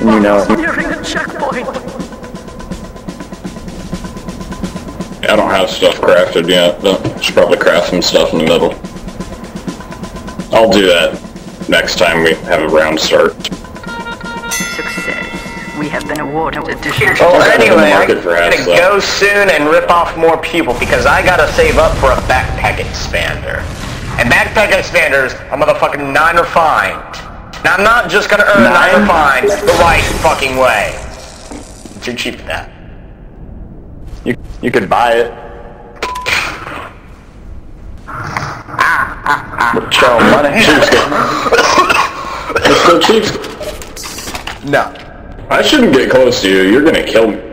You know. Nearing the checkpoint. I don't have stuff crafted yet, but I should probably craft some stuff in the middle. I'll do that next time we have a round start. Success. We have been awarded additional. Oh, I'll have it in the anyway, I'm gonna go soon and rip off more people because I gotta save up for a backpack expander. And backpack expanders are motherfucking nine refined. Now I'm not just gonna earn nine, or find the right fucking way. Too cheap for that. You you could buy it. Show money. It's still cheap. No. I shouldn't get close to you. You're gonna kill me.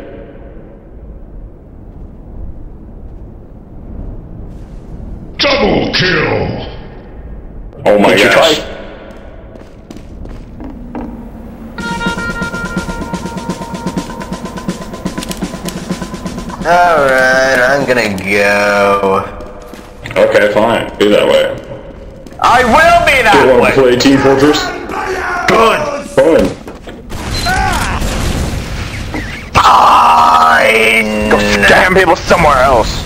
Go. Okay, fine. Be that way. I will be that You that want way! to play Team Fortress? Good! Fine. Fine! Go scam people somewhere else.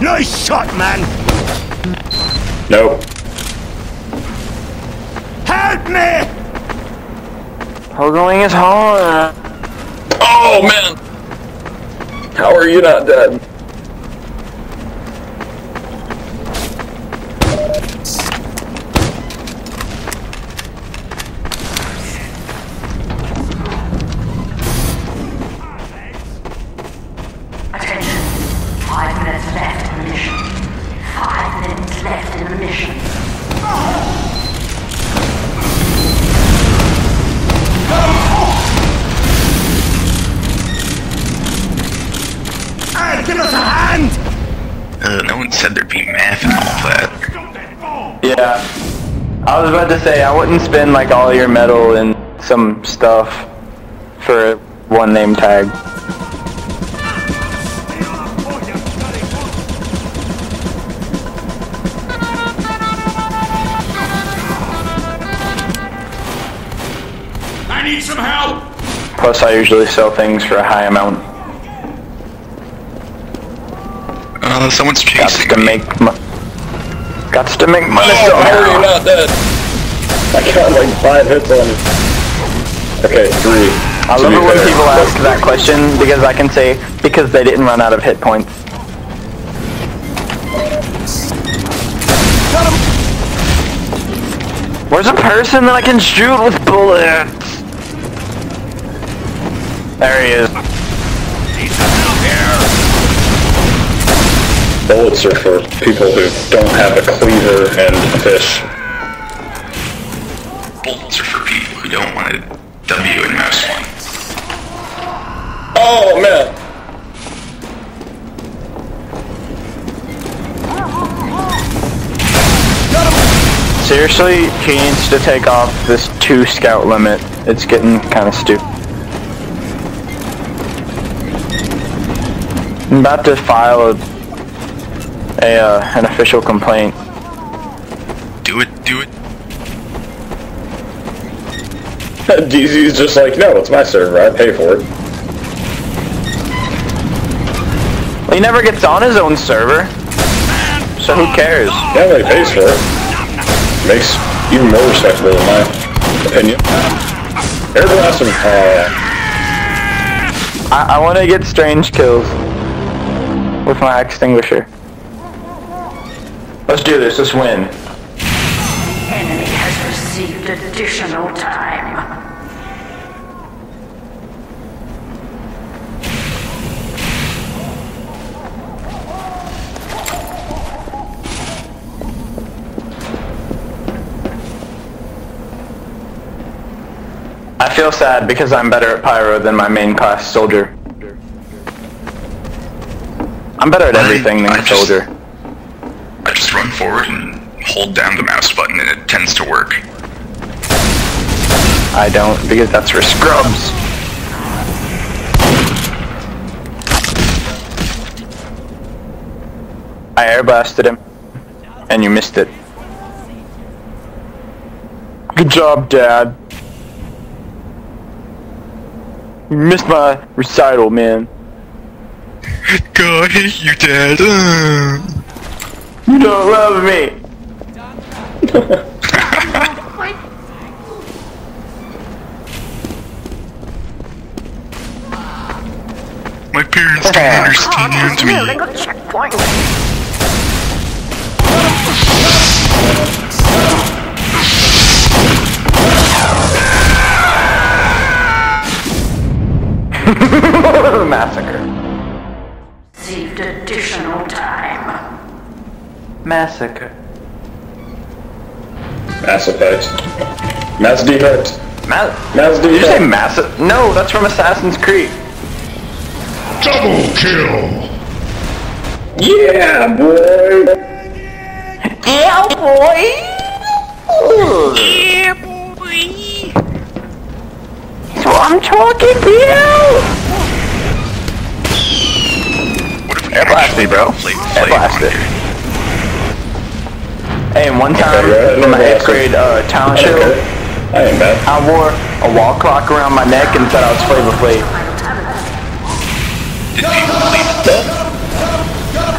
Nice shot, man! Nope. Help me! Hogoing is hard. Oh man! How are you not dead? Said there'd be math and all that. Yeah. I was about to say I wouldn't spend like all your metal and some stuff for one name tag. I need some help! Plus I usually sell things for a high amount. Uh, someone's Got chasing to me. make mo- Got to make money Oh, how are you somehow. not dead? I got like five hits on you. Okay, three. I To love it when fair. people ask that question because I can say because they didn't run out of hit points. Where's a person that I can shoot with bullets? There he is. Bullets are for people who don't have a cleaver and a fish. Bullets are for people who don't want to W and mouse one. Oh man! Seriously, he needs to take off this two scout limit. It's getting kind of stupid. I'm about to file a, a uh, an official complaint. Do it, do it. DZ's just like, no, it's my server. I pay for it. Well, he never gets on his own server, so who cares? Yeah, but he pays for it. Makes even more respectable in my opinion. Air blast him. Uh, I, I want to get strange kills with my extinguisher. Let's do this. Let's win. Enemy has received additional time. I feel sad because I'm better at pyro than my main class soldier. I'm better at I- everything than I a just- soldier. Just run forward and hold down the mouse button and it tends to work. I don't because that's for scrubs. I air blasted him, and you missed it. Good job, Dad. You missed my recital, man. God, I hate you, Dad. You don't love me. My parents don't understand me. Massacre. Received additional time. Massacre. Mass Effect. Mass Defect. Ma- Mass Did you say Defect. massive? No, that's from Assassin's Creed. Double kill! Yeah, boy! Yeah, boy. Yeah, boy. So I'm talking about. What if we Air blast me, bro. Play, play blast it. Wonder? Hey, and one time right, in my eighth grade uh, talent show, Okay. I. I wore a wall clock around my neck and thought I was Flavor Flav. Did people believe it?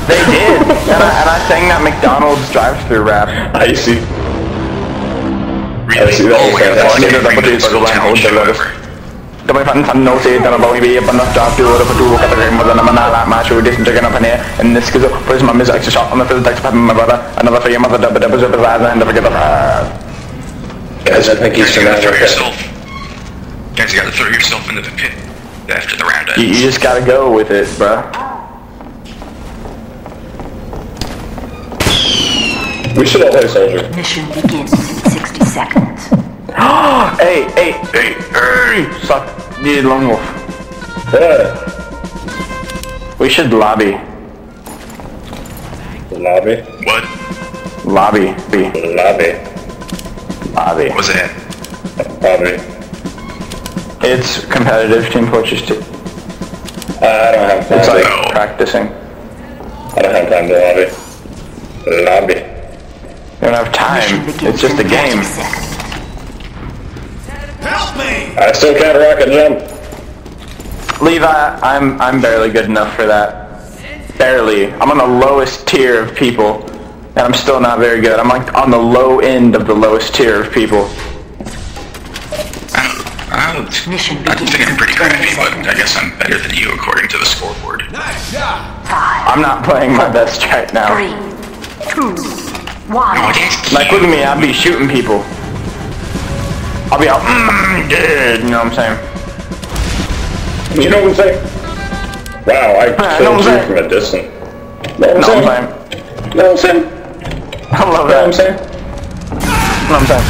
They did, and I, and I sang that McDonald's drive-through rap. I see. Really? I see that oh was my god, that's fantastic. the greatest school talent show ever. Dabei fanden fanden no say that about me but not talk to or for kata game mother nama nala ma show this jagan up here and this kizo first my miss actually shot on the first text pattern my brother another for your mother double double double and never get up guys I think he's gonna throw yourself. Guys you gotta throw yourself into the pit after the round ends. You, you just gotta go with it bruh. We should all have soldier. Mission begins in 60 seconds. hey hey hey hey suck the long wolf Yeah. we should lobby Lobby. What lobby be Lobby. lobby was that? Lobby. it's competitive team coaches too Uh, I don't have time it's like No. practicing I don't have time to lobby. Lobby. you don't have time it's just a game seconds. Help me! I still can't rocket jump. Levi, I'm I'm barely good enough for that. Barely. I'm on the lowest tier of people, and I'm still not very good. I'm like on the low end of the lowest tier of people. I don't, I don't, Mission I begins think I'm in pretty 30 crappy, but. I guess I'm better than you according to the scoreboard. Nice shot! Five, I'm not playing my best right now. three, two, one. against Like, look at me. I'd be shooting people. I'll be all, mmm, dead. You know what I'm saying? You know what I'm saying? Wow, I know what killed I'm you saying. from a distance. Know what No, I'm I'm saying? saying. Know what I'm saying? I love Know what I'm that. saying? You know what I'm saying?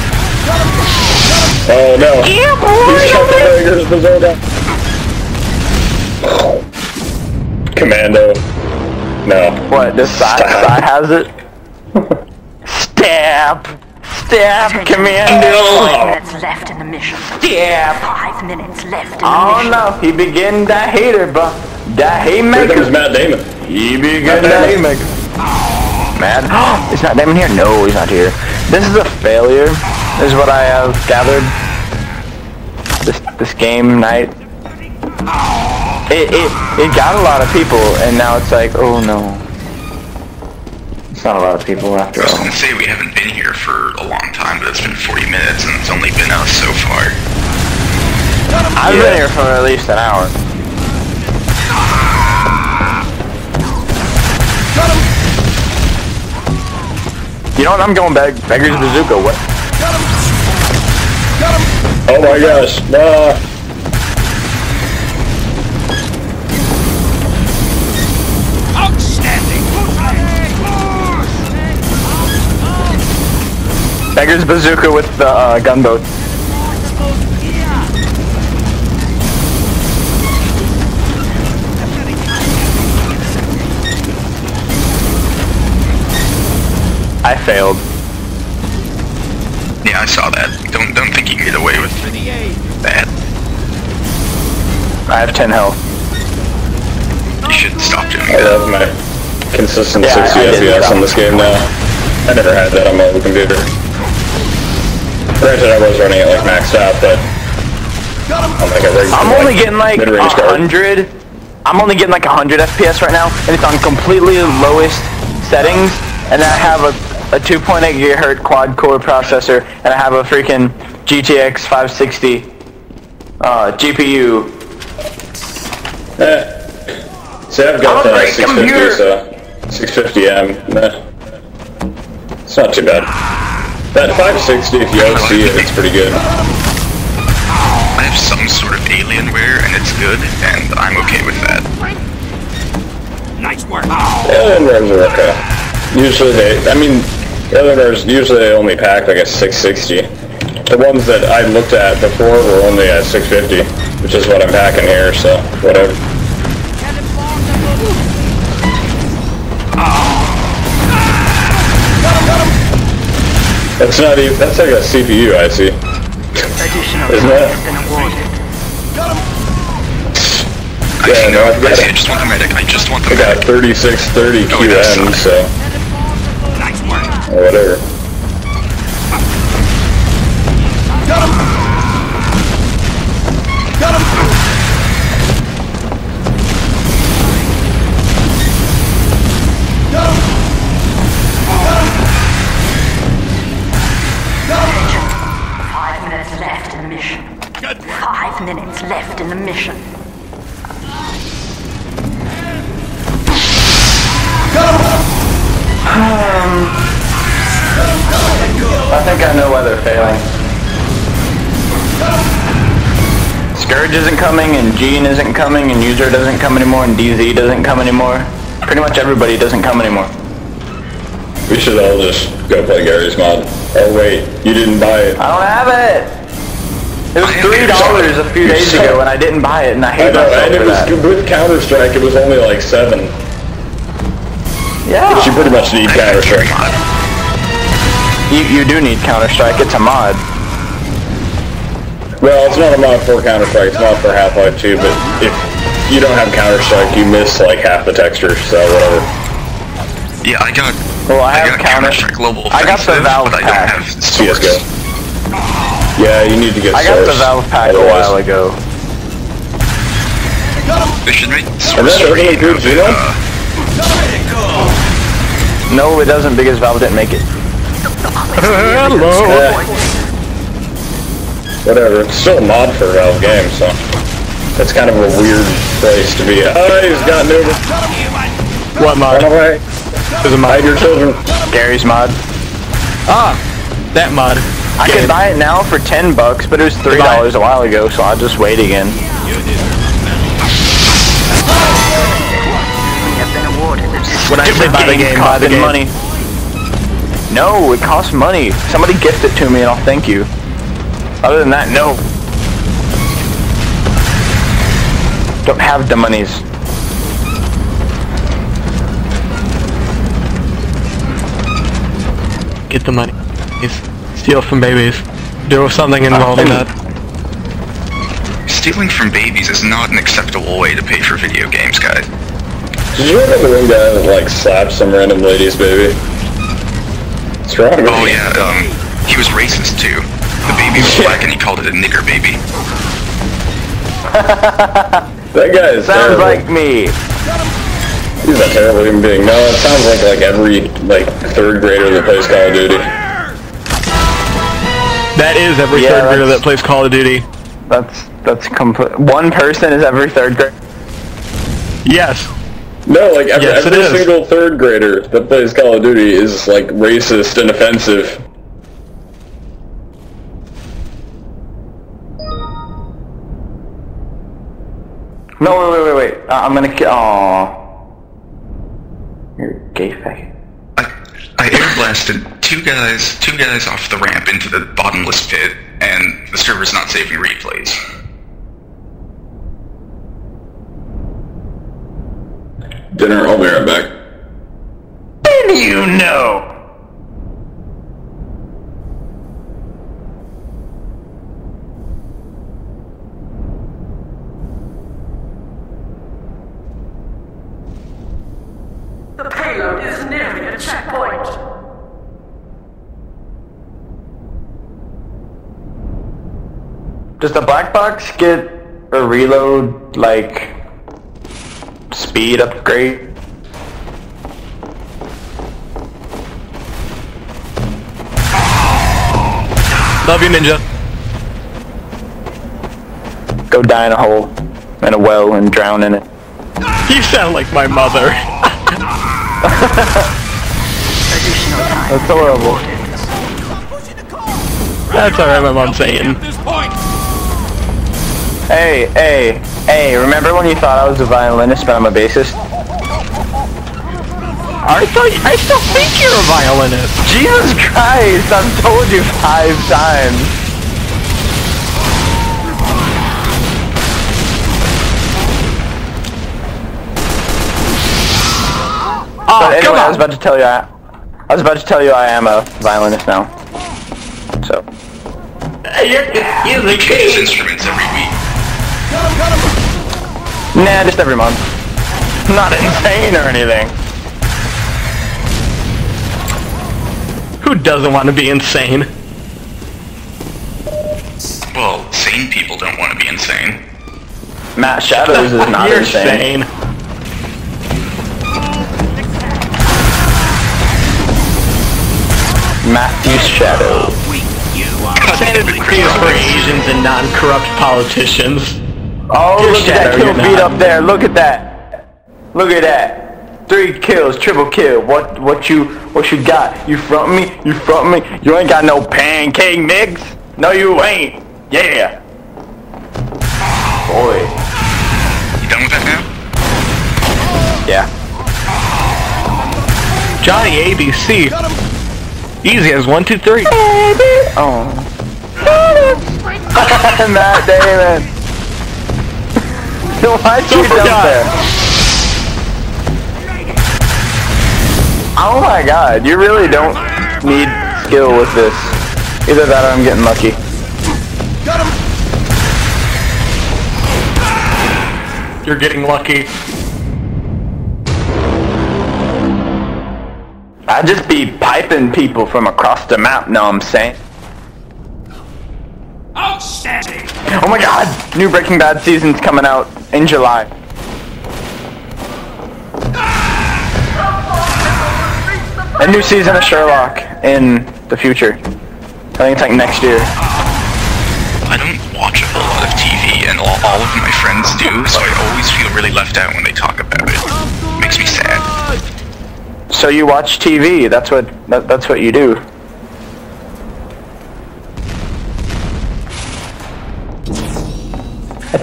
Oh no. Yeah, boy! He's got the fingers, Bazooka. Commando. No. What? This side, side has it? Stab! Stab, Commando! Five minutes left in the mission. Stab! Five minutes left in the Oh mission. no, he begin to hater, her, but that Here comes haymaker. Matt Damon. He begin Matt to Damon. haymaker. Mad? Is not Damon here? No, he's not here. This is a failure, This is what I have gathered. This this game night. It it it got a lot of people, and now it's like, oh no. It's not a lot of people after I was going to say, we haven't been here for a long time, but it's been 40 minutes and it's only been us so far. I've been here for at least an hour. You know what? I'm going back. Beggar's Bazooka. What? Oh my gosh. Nah. Beggar's Bazooka with the uh, gunboat. I failed. Yeah, I saw that. Don't don't think you can get away with that. I have 10 health. You should stop doing I that. love my consistent Yeah, 60 I- I did FPS on this game now. I never had that on my old computer. Granted, I was running it like maxed out, but on like a regular, I'm only getting like a hundred. I'm only getting like a hundred FPS right now, and it's on completely lowest settings. And I have a, a 2.8 gigahertz quad core processor, and I have a freaking GTX 560 uh, GPU. Eh. See, I've got the great 650, so 650M. Nah. It's not too bad. That 560, if you OC it, it's pretty good. I have some sort of Alienware, and it's good, and I'm okay with that. Nice work. Alienwares are okay. Usually they, I mean, Alienwares, usually they only pack like a 660. The ones that I looked at before were only at 650, which is what I'm packing here, so whatever. That's not even, that's like a CPU I see. Additional Isn't time it? has been awarded. I Yeah, no, no, I've got I see. I just want the medic. I just want the I got medic. 3630 Oh, QM, so, Nice work. or whatever. Five Five minutes left in the mission. I think I know why they're failing. Scourge isn't coming, and Gene isn't coming, and User doesn't come anymore, and DZ doesn't come anymore. Pretty much everybody doesn't come anymore. We should all just go play Garry's mod. Oh wait, you didn't buy it. I don't have it! It was three dollars a few days ago, and I didn't buy it, and I I hate know, myself and it for was that. with Counter Strike. It was only like seven. Yeah, You pretty much need Counter Strike. you, you do need Counter Strike. It's a mod. Well, it's not a mod for Counter Strike. It's a mod for Half Life 2. But if you don't have Counter Strike, you miss like half the textures. So whatever. Yeah, I got. Well, I have got Counter- Counter-Strike Global I got the Valve but I pack. don't have CS:GO. Yeah, you need to get. I got the Valve pack a while ago. They should make And Source that free. doesn't include of, Xeno? uh, No, it doesn't because Valve didn't make it. Yeah. Whatever. It's still a mod for Valve games, so that's kind of a weird place to be. at. Oh, he's got new. What mod? Run away. There's a Hide your children. Garry's mod. Ah, that mod. I could buy it now for ten bucks, but it was three dollars a while ago, so I'll just wait again. When I say buy the game, buy the game. money. No, it costs money. Somebody gift it to me and I'll thank you. Other than that, no. Don't have the monies. Get the money. Please. Steal from babies. Do something involved in that. Stealing from babies is not an acceptable way to pay for video games, guys. Did you remember the one guy that like slapped some random lady's baby? What's wrong with Oh you? yeah, um, he was racist too. The baby was black and he called it a nigger baby. That guy is Sounds terrible. like me. He's a terrible human being. No, it sounds like like every like third grader that plays Call of Duty. That is every Yeah, third grader that plays Call of Duty. That's that's complete. One person is every third grader. Yes. No, like every, Yes, every single third grader that plays Call of Duty is like racist and offensive. No, wait, wait, wait, wait. Uh, I'm gonna. ki- Aww. You're a gay faggot. I, I air blasted two guys, two guys off the ramp into the bottomless pit, and the server's not saving replays. Dinner, I'll be right back. Did you know? The payload is nearing a checkpoint. Does the black box get a reload like speed upgrade? Love you, Ninja. Go die in a hole, in a well, and drown in it. You sound like my mother. That's horrible. That's alright, my mom's saying. At this point. Hey, hey, hey! Remember when you thought I was a violinist, but I'm a bassist? I thought I still think you're a violinist. Jesus Christ! I've told you five times. Oh, But come anyway, I was about to tell you. I, I was about to tell you I am a violinist now. So. We change instruments every week. Nah, just every month. Not insane or anything. Who doesn't want to be insane? Well, sane people don't want to be insane. Matt Shadows is not You're insane. sane. Matthew Shadow. Sanity is for Asians and non-corrupt politicians. Oh, You're look at that kill you're feed up there. Look at that. Look at that. Three kills, triple kill. What what you what you got? You front me? You front me? You ain't got no pancake mix? No, you ain't. Yeah. Boy. You done with that now? Yeah. Johnny ABC. Easy as one, two, three. Oh. Matt Damon. Why'd you oh Don't jump there? Oh my god, you really don't need skill with this. Either that or I'm getting lucky. You're getting lucky. I just be piping people from across the map, know what I'm saying? Outstanding. Oh my god! New Breaking Bad season's coming out in July. A new season of Sherlock in the future. I think it's like next year. I don't watch a whole lot of TV, and all, all of my friends do, so I always feel really left out when they talk about it. Makes me sad. So you watch TV, that's what that, that's what you do.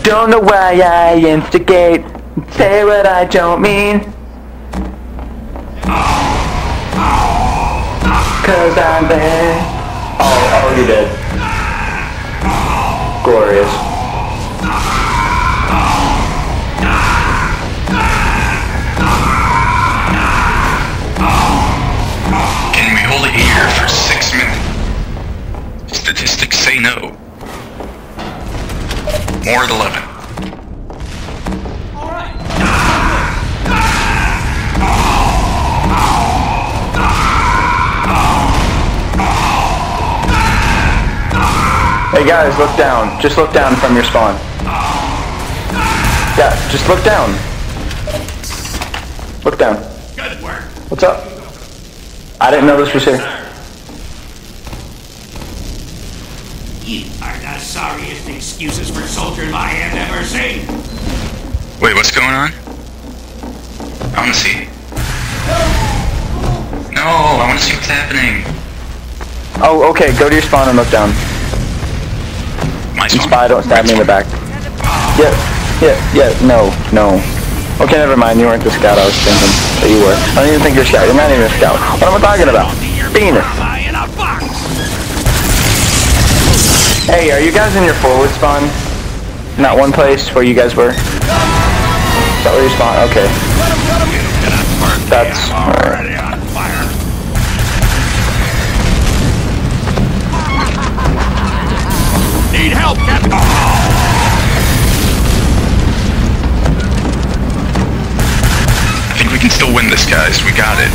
Don't know why I instigate, say what I don't mean. Cause I'm there. Oh, oh, you did. Guys, look down. Just look down from your spawn. Yeah, just look down. Look down. Good work. What's up? I didn't know this was here. You are the sorriest excuses for soldiers I have ever seen. Wait, what's going on? I want to see. No, I want to see what's happening. Oh, okay, go to your spawn and look down. My And spy, don't stab me in the back. Yeah, yeah, yeah, no, no. Okay, never mind, you weren't the scout I was thinking that you were. I don't even think you're a scout, you're not even a scout. What am I talking about? Penis. Mama in a box. Hey, are you guys in your forward spawn? Not one place where you guys were? Is that where you spawn? Okay. That's alright. Still win this, guys. We got it.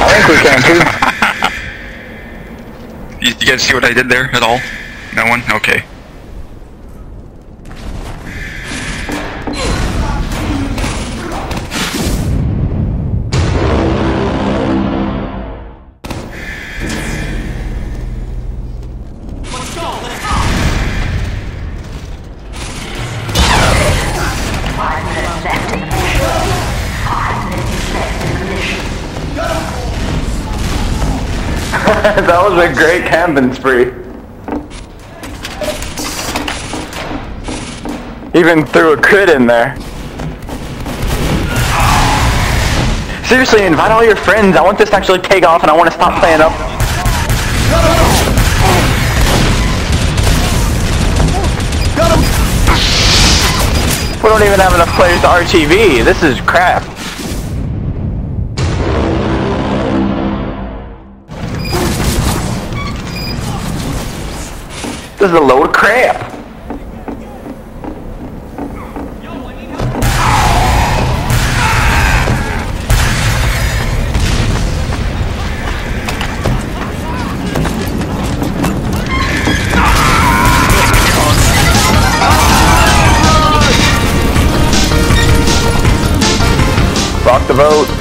I think think we can too. You, you guys see what I did there at all? No one? Okay. That was a great camping spree. Even threw a crit in there. Seriously, invite all your friends. I want this to actually take off and I want to stop playing up. We don't even have enough players to RTV. This is crap. This is a load of crap. Rock the vote.